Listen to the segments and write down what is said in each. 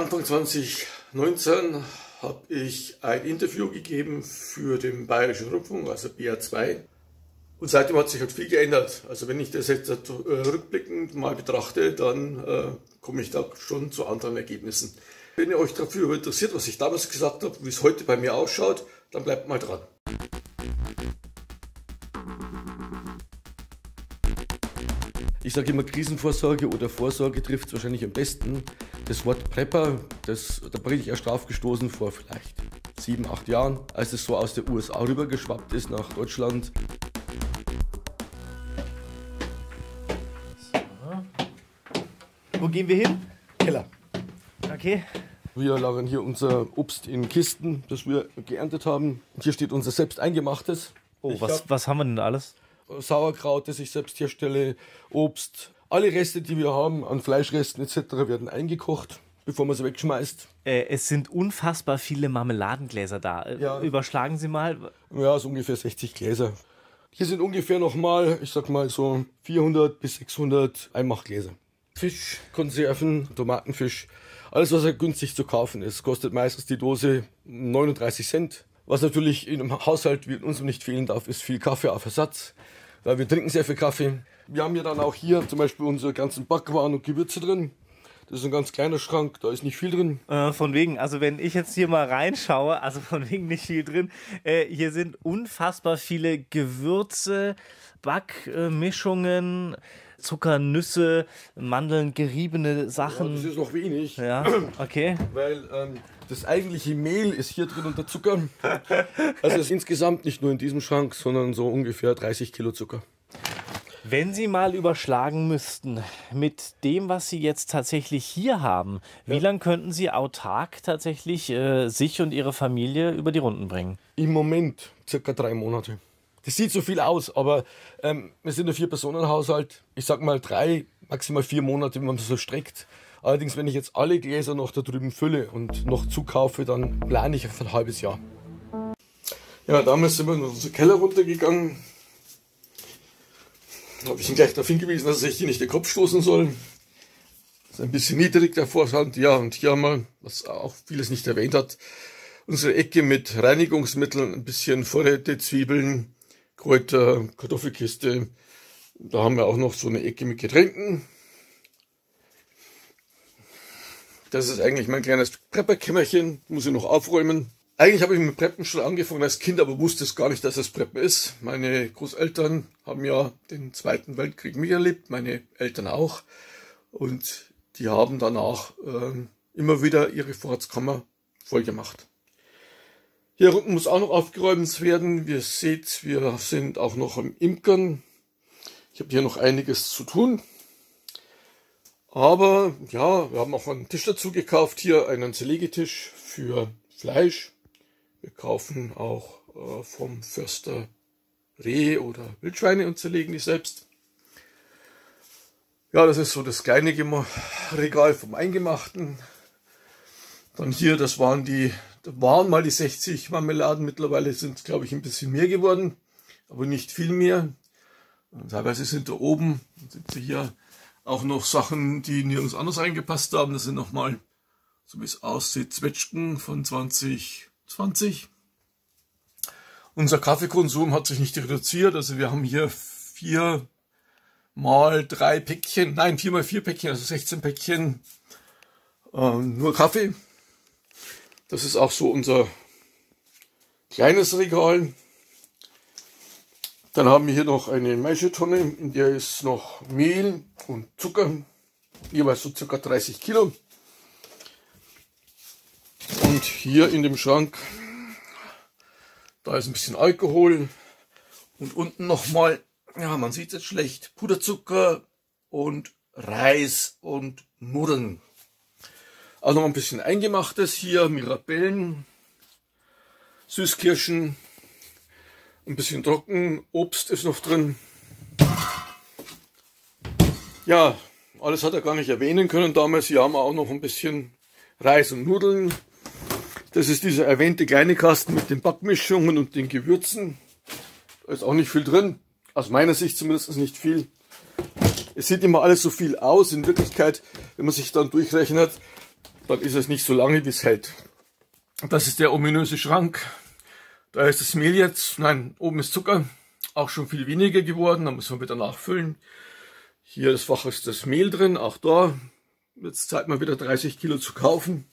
Anfang 2019 habe ich ein Interview gegeben für den Bayerischen Rundfunk, also BR2. Und seitdem hat sich halt viel geändert. Also wenn ich das jetzt äh, rückblickend mal betrachte, dann äh, komme ich da schon zu anderen Ergebnissen. Wenn ihr euch dafür interessiert, was ich damals gesagt habe, wie es heute bei mir ausschaut, dann bleibt mal dran. Ich sage immer, Krisenvorsorge oder Vorsorge trifft es wahrscheinlich am besten. Das Wort Prepper, das, da bin ich erst draufgestoßen vor vielleicht sieben, acht Jahren, als es so aus der USA rübergeschwappt ist nach Deutschland. Wo gehen wir hin? Keller. Okay. Wir lagern hier unser Obst in Kisten, das wir geerntet haben. Hier steht unser selbst eingemachtes. Oh, was, was haben wir denn alles? Sauerkraut, das ich selbst herstelle, Obst. Alle Reste, die wir haben, an Fleischresten etc., werden eingekocht, bevor man sie wegschmeißt. Äh, es sind unfassbar viele Marmeladengläser da. Äh, Ja. Überschlagen Sie mal. Ja, so ungefähr 60 Gläser. Hier sind ungefähr nochmal, ich sag mal so 400 bis 600 Einmachgläser. Fisch, Konserven, Tomatenfisch, alles was ja günstig zu kaufen ist, kostet meistens die Dose 39 Cent. Was natürlich in einem Haushalt wie in unserem nicht fehlen darf, ist viel Kaffee auf Ersatz, weil wir trinken sehr viel Kaffee. Wir haben ja dann auch hier zum Beispiel unsere ganzen Backwaren und Gewürze drin. Das ist ein ganz kleiner Schrank, da ist nicht viel drin. Äh, von wegen, also wenn ich jetzt hier mal reinschaue, also von wegen nicht viel drin, äh, hier sind unfassbar viele Gewürze, Backmischungen, Zucker, Nüsse, Mandeln, geriebene Ja, das Sachen. ist noch wenig. Ja, okay. Weil ähm, das eigentliche Mehl ist hier drin und der Zucker. Also es ist insgesamt nicht nur in diesem Schrank, sondern so ungefähr 30 Kilo Zucker. Wenn Sie mal überschlagen müssten mit dem, was Sie jetzt tatsächlich hier haben, wie lange könnten Sie autark tatsächlich äh, sich und Ihre Familie über die Runden bringen? Im Moment circa drei Monate. Das sieht so viel aus, aber ähm, wir sind ein Vier-Personen-Haushalt. Ich sag mal drei, maximal vier Monate, wenn man so streckt. Allerdings, wenn ich jetzt alle Gläser noch da drüben fülle und noch zukaufe, dann plane ich auf ein halbes Jahr. Ja, damals sind wir in unseren Keller runtergegangen. Da habe ich ihn gleich darauf hingewiesen, dass sich hier nicht den Kopf stoßen soll. Das ist ein bisschen niedrig der Vorstand. Ja, und hier haben wir, was auch vieles nicht erwähnt hat, unsere Ecke mit Reinigungsmitteln, ein bisschen Vorräte, Zwiebeln, Kräuter, Kartoffelkiste. Da haben wir auch noch so eine Ecke mit Getränken. Das ist eigentlich mein kleines Prepperkämmerchen, muss ich noch aufräumen. Eigentlich habe ich mit Preppen schon angefangen als Kind, aber wusste es gar nicht, dass es Preppen ist. Meine Großeltern haben ja den Zweiten Weltkrieg miterlebt, meine Eltern auch. Und die haben danach ähm, immer wieder ihre Vorratskammer vollgemacht. Hier unten muss auch noch aufgeräumt werden. Wie ihr seht, wir sind auch noch am Imkern. Ich habe hier noch einiges zu tun. Aber ja, wir haben auch einen Tisch dazu gekauft. Hier einen Zerlegetisch für Fleisch. Wir kaufen auch äh, vom Förster Rehe oder Wildschweine und zerlegen die selbst. Ja, das ist so das kleine Regal vom Eingemachten. Dann hier, das waren die, waren mal die 60 Marmeladen. Mittlerweile sind es, glaube ich, ein bisschen mehr geworden, aber nicht viel mehr. Und teilweise sind da oben, sind hier auch noch Sachen, die nirgends anders reingepasst haben. Das sind nochmal, so wie es aussieht, Zwetschgen von 2020. Unser Kaffeekonsum hat sich nicht reduziert. Also wir haben hier vier mal drei Päckchen, nein, vier mal vier Päckchen, also 16 Päckchen ähm, nur Kaffee. Das ist auch so unser kleines Regal. Dann haben wir hier noch eine Maischetonne, in der ist noch Mehl und Zucker, jeweils so circa 30 Kilo. Und hier in dem Schrank, da ist ein bisschen Alkohol und unten nochmal, ja, man sieht jetzt schlecht, Puderzucker und Reis und Nudeln. Also noch ein bisschen Eingemachtes hier, Mirabellen, Süßkirschen, ein bisschen trocken, Obst ist noch drin. Ja, alles hat er gar nicht erwähnen können damals. Hier haben wir auch noch ein bisschen Reis und Nudeln. Das ist dieser erwähnte kleine Kasten mit den Backmischungen und den Gewürzen. Da ist auch nicht viel drin. Aus meiner Sicht zumindest nicht viel. Es sieht immer alles so viel aus. In Wirklichkeit, wenn man sich dann durchrechnet, dann ist es nicht so lange, wie es hält. Das ist der ominöse Schrank. Da ist das Mehl jetzt, nein, oben ist Zucker, auch schon viel weniger geworden, da muss man wieder nachfüllen. Hier das Fach ist das Mehl drin, auch da. Jetzt Zeit mal wieder 30 Kilo zu kaufen.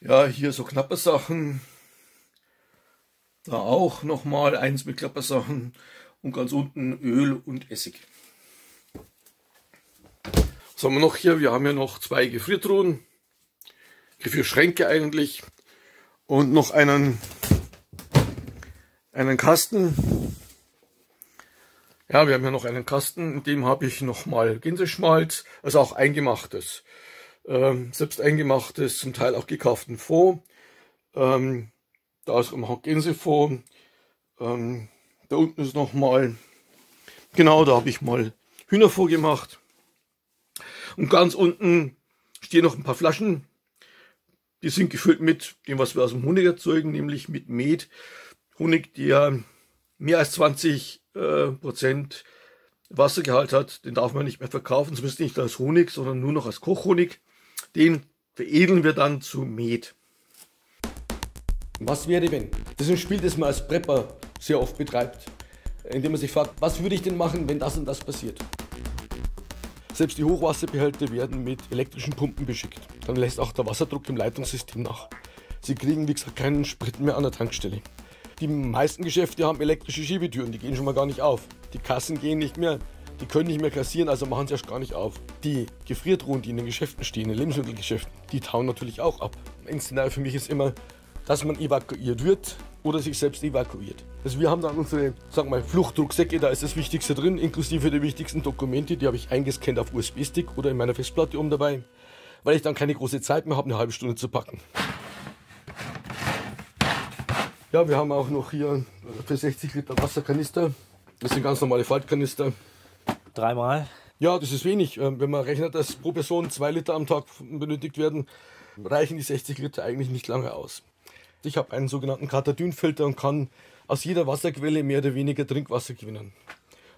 Ja, hier so knappe Sachen. Da auch nochmal eins mit Klappersachen und ganz unten Öl und Essig. Was haben wir noch hier? Wir haben ja noch zwei Gefriertruhen, Gefrierschränke eigentlich und noch einen, einen Kasten. Ja, wir haben ja noch einen Kasten, in dem habe ich nochmal Gänseschmalz, also auch eingemachtes. Ähm, selbst eingemachtes, zum Teil auch gekauften Fond. Ähm, da ist auch Gänsefond. Ähm, da unten ist nochmal, genau, da habe ich mal Hühner vorgemacht. Und ganz unten stehen noch ein paar Flaschen. Die sind gefüllt mit dem, was wir aus dem Honig erzeugen, nämlich mit Met. Honig, der mehr als 20 äh, Prozent Wassergehalt hat. Den darf man nicht mehr verkaufen, zumindest nicht als Honig, sondern nur noch als Kochhonig. Den veredeln wir dann zu Met. Was wäre wenn? Das ist ein Spiel, das man als Prepper sehr oft betreibt, indem man sich fragt, was würde ich denn machen, wenn das und das passiert. Selbst die Hochwasserbehälter werden mit elektrischen Pumpen beschickt. Dann lässt auch der Wasserdruck im Leitungssystem nach. Sie kriegen, wie gesagt, keinen Sprit mehr an der Tankstelle. Die meisten Geschäfte haben elektrische Schiebetüren, die gehen schon mal gar nicht auf. Die Kassen gehen nicht mehr, die können nicht mehr kassieren, also machen sie erst gar nicht auf. Die Gefriertruhen, die in den Geschäften stehen, in den Lebensmittelgeschäften, die tauen natürlich auch ab. Ein Szenario für mich ist immer, dass man evakuiert wird oder sich selbst evakuiert. Also wir haben dann unsere, wir mal, Fluchtrucksäcke, da ist das Wichtigste drin, inklusive der wichtigsten Dokumente, die habe ich eingescannt auf USB-Stick oder in meiner Festplatte um dabei, weil ich dann keine große Zeit mehr habe, eine halbe Stunde zu packen. Ja, wir haben auch noch hier für 60 Liter Wasserkanister. Das sind ganz normale Faltkanister. Dreimal? Ja, das ist wenig. Ähm, wenn man rechnet, dass pro Person zwei Liter am Tag benötigt werden, reichen die 60 Liter eigentlich nicht lange aus. Ich habe einen sogenannten Katadynfilter und kann aus jeder Wasserquelle mehr oder weniger Trinkwasser gewinnen.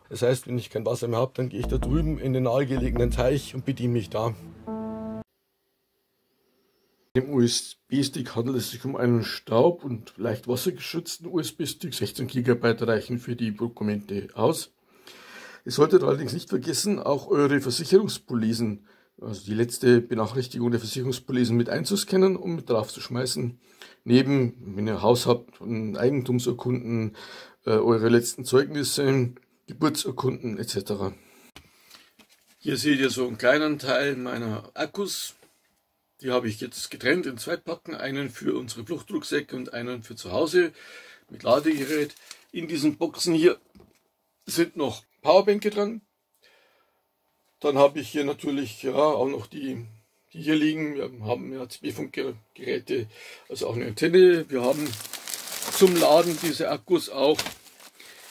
Das heißt, wenn ich kein Wasser mehr habe, dann gehe ich da drüben in den nahegelegenen Teich und bediene mich da. Im USB-Stick handelt es sich um einen staub- und leicht wassergeschützten USB-Stick. 16 GB reichen für die Dokumente aus. Ihr solltet allerdings nicht vergessen, auch eure Versicherungspolisen also die letzte Benachrichtigung der Versicherungspolisen mit einzuscannen und mit drauf zu schmeißen. Neben, wenn ihr Haus habt, Eigentumsurkunden, äh, eure letzten Zeugnisse, Geburtsurkunden etc. Hier seht ihr so einen kleinen Teil meiner Akkus. Die habe ich jetzt getrennt in zwei Packen, einen für unsere Fluchtrucksäcke und einen für zu Hause mit Ladegerät. In diesen Boxen hier sind noch Powerbänke dran, dann habe ich hier natürlich ja auch noch die, die hier liegen. Wir haben ja CB-Funkgeräte, also auch eine Antenne. Wir haben zum Laden dieser Akkus auch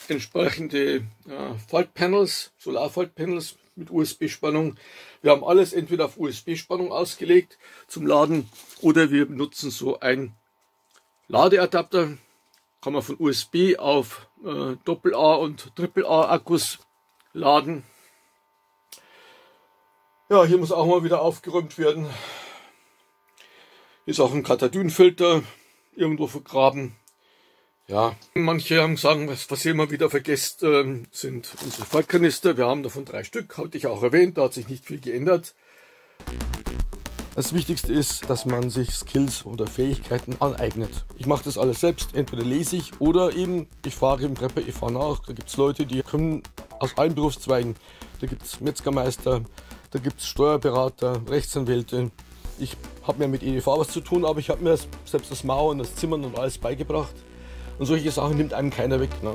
entsprechende ja, Faltpanels, Solarfaltpanels mit USB-Spannung. Wir haben alles entweder auf USB-Spannung ausgelegt zum Laden oder wir benutzen so ein Ladeadapter. Kann man von USB auf äh, Doppel-A und Triple-A Akkus laden. Ja, hier muss auch mal wieder aufgeräumt werden. Hier ist auch ein Katadynfilter irgendwo vergraben. Ja, manche haben gesagt, was, was ihr immer wieder vergesst, äh, sind unsere Faltkanister. Wir haben davon drei Stück, hatte ich auch erwähnt, da hat sich nicht viel geändert. Das Wichtigste ist, dass man sich Skills oder Fähigkeiten aneignet. Ich mache das alles selbst, entweder lese ich oder eben ich fahre im Prepper, fahre nach. Da gibt es Leute, die können aus allen Berufszweigen. Da gibt es Metzgermeister, da gibt es Steuerberater, Rechtsanwälte. Ich habe mir mit EDV was zu tun, aber ich habe mir selbst das Mauern, das Zimmern und alles beigebracht. Und solche Sachen nimmt einem keiner weg. Ne?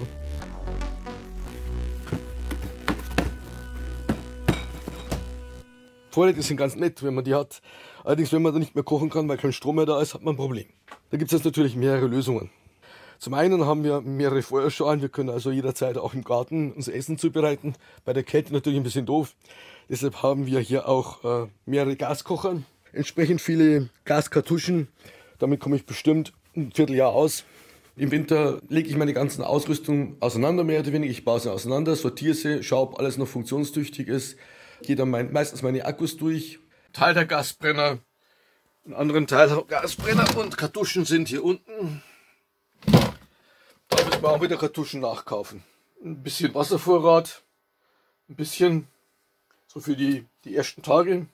Vorräte sind ganz nett, wenn man die hat. Allerdings, wenn man da nicht mehr kochen kann, weil kein Strom mehr da ist, hat man ein Problem. Da gibt es jetzt natürlich mehrere Lösungen. Zum einen haben wir mehrere Feuerschalen, wir können also jederzeit auch im Garten unser Essen zubereiten. Bei der Kälte natürlich ein bisschen doof. Deshalb haben wir hier auch äh, mehrere Gaskocher, entsprechend viele Gaskartuschen. Damit komme ich bestimmt ein Vierteljahr aus. Im Winter lege ich meine ganzen Ausrüstung auseinander, mehr oder weniger. Ich baue sie auseinander, sortiere sie, schaue, ob alles noch funktionstüchtig ist. Gehe dann mein, meistens meine Akkus durch. Teil der Gasbrenner Einen anderen Teil Gasbrenner und Kartuschen sind hier unten. Da müssen wir auch wieder Kartuschen nachkaufen. Ein bisschen Wasservorrat, ein bisschen so für die, die ersten Tage.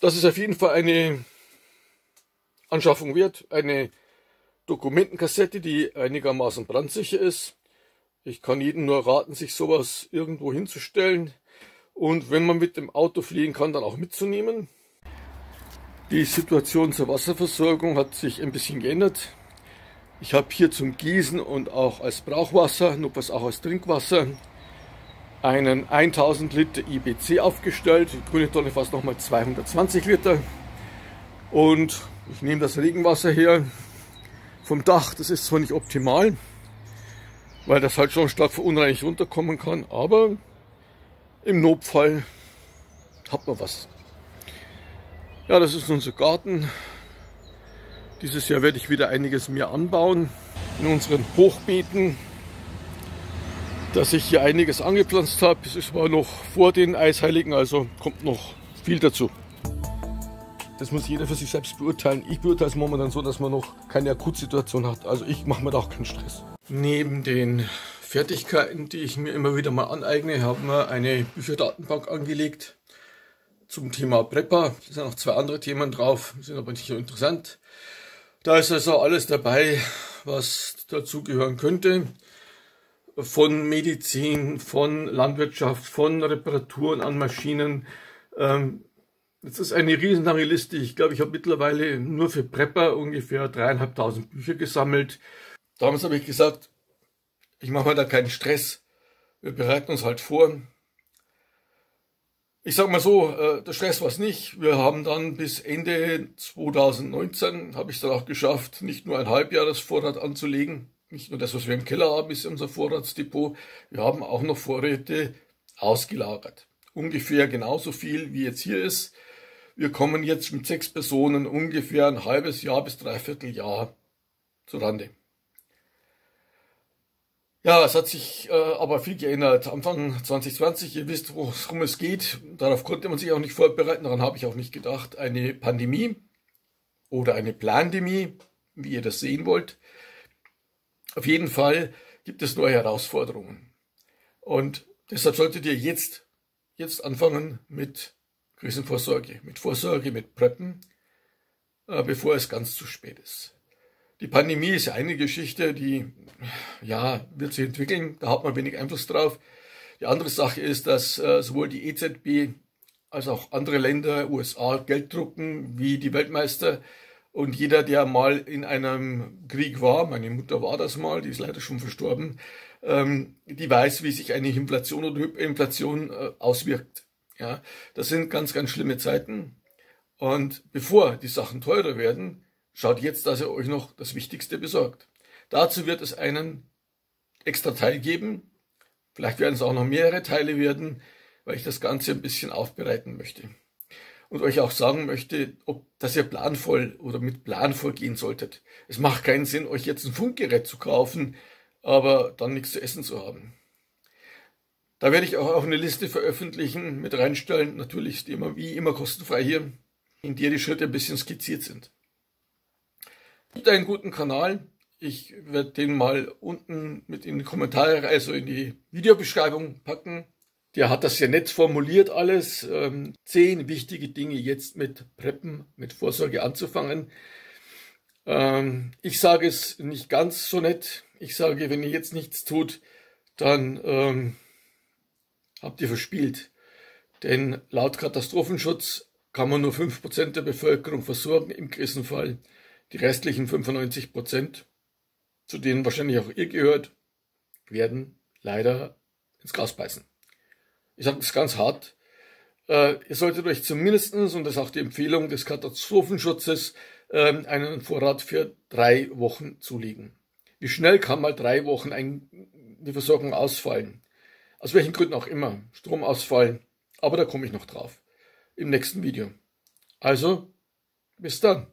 Das ist auf jeden Fall eine Anschaffung wert. Eine Dokumentenkassette, die einigermaßen brandsicher ist. Ich kann jedem nur raten, sich sowas irgendwo hinzustellen und wenn man mit dem Auto fliegen kann, dann auch mitzunehmen. Die Situation zur Wasserversorgung hat sich ein bisschen geändert. Ich habe hier zum Gießen und auch als Brauchwasser, nur was auch als Trinkwasser, einen 1000 Liter IBC aufgestellt. Die grüne Tonne fasst nochmal 220 Liter. Und ich nehme das Regenwasser her vom Dach. Das ist zwar nicht optimal, weil das halt schon stark verunreinigt runterkommen kann, aber im Notfall hat man was. Ja, das ist unser Garten. Dieses Jahr werde ich wieder einiges mehr anbauen in unseren Hochbeeten, dass ich hier einiges angepflanzt habe. Es ist aber noch vor den Eisheiligen, also kommt noch viel dazu. Das muss jeder für sich selbst beurteilen. Ich beurteile es momentan so, dass man noch keine Akutsituation hat. Also ich mache mir da auch keinen Stress. Neben den Fertigkeiten, die ich mir immer wieder mal aneigne, haben wir eine Bücherdatenbank angelegt zum Thema Prepper. Da sind noch zwei andere Themen drauf, sind aber nicht so interessant. Da ist also alles dabei, was dazugehören könnte. Von Medizin, von Landwirtschaft, von Reparaturen an Maschinen. Ähm, das ist eine riesenlange Liste. Ich glaube, ich habe mittlerweile nur für Prepper ungefähr dreieinhalbtausend Bücher gesammelt. Damals habe ich gesagt, ich mache mir da keinen Stress. Wir bereiten uns halt vor. Ich sage mal so, äh, der Stress war es nicht. Wir haben dann bis Ende 2019, habe ich es dann auch geschafft, nicht nur ein Halbjahresvorrat anzulegen. Nicht nur das, was wir im Keller haben, ist unser Vorratsdepot. Wir haben auch noch Vorräte ausgelagert. Ungefähr genauso viel, wie jetzt hier ist. Wir kommen jetzt mit sechs Personen ungefähr ein halbes Jahr bis dreiviertel Jahr zurande. Ja, es hat sich äh, aber viel geändert. Anfang 2020, ihr wisst, worum es geht. Darauf konnte man sich auch nicht vorbereiten, daran habe ich auch nicht gedacht. Eine Pandemie oder eine Plandemie, wie ihr das sehen wollt. Auf jeden Fall gibt es neue Herausforderungen. Und deshalb solltet ihr jetzt, jetzt anfangen mit Krisenvorsorge, mit Vorsorge, mit Preppen, äh, bevor es ganz zu spät ist. Die Pandemie ist eine Geschichte, die ja, wird sich entwickeln, da hat man wenig Einfluss drauf. Die andere Sache ist, dass äh, sowohl die EZB als auch andere Länder, USA, Geld drucken wie die Weltmeister. Und jeder, der mal in einem Krieg war, meine Mutter war das mal, die ist leider schon verstorben, ähm, die weiß, wie sich eine Inflation oder Hyperinflation äh, auswirkt. Ja, das sind ganz, ganz schlimme Zeiten. Und bevor die Sachen teurer werden, Schaut jetzt, dass ihr euch noch das Wichtigste besorgt. Dazu wird es einen extra Teil geben. Vielleicht werden es auch noch mehrere Teile werden, weil ich das Ganze ein bisschen aufbereiten möchte. Und euch auch sagen möchte, ob, dass ihr planvoll oder mit Plan vorgehen solltet. Es macht keinen Sinn, euch jetzt ein Funkgerät zu kaufen, aber dann nichts zu essen zu haben. Da werde ich auch eine Liste veröffentlichen, mit reinstellen, natürlich immer wie immer kostenfrei hier, in der die Schritte ein bisschen skizziert sind gibt einen guten Kanal. Ich werde den mal unten mit in die Kommentare, also in die Videobeschreibung packen. Der hat das ja nett formuliert alles. Ähm, zehn wichtige Dinge jetzt mit Preppen, mit Vorsorge anzufangen. Ähm, ich sage es nicht ganz so nett. Ich sage, wenn ihr jetzt nichts tut, dann ähm, habt ihr verspielt. Denn laut Katastrophenschutz kann man nur 5% der Bevölkerung versorgen im Krisenfall. Die restlichen 95 Prozent, zu denen wahrscheinlich auch ihr gehört, werden leider ins Gras beißen. Ich sage das ganz hart. Äh, ihr solltet euch zumindestens und das ist auch die Empfehlung des Katastrophenschutzes, äh, einen Vorrat für drei Wochen zulegen. Wie schnell kann mal drei Wochen die Versorgung ausfallen? Aus welchen Gründen auch immer. Strom ausfallen. Aber da komme ich noch drauf. Im nächsten Video. Also, bis dann.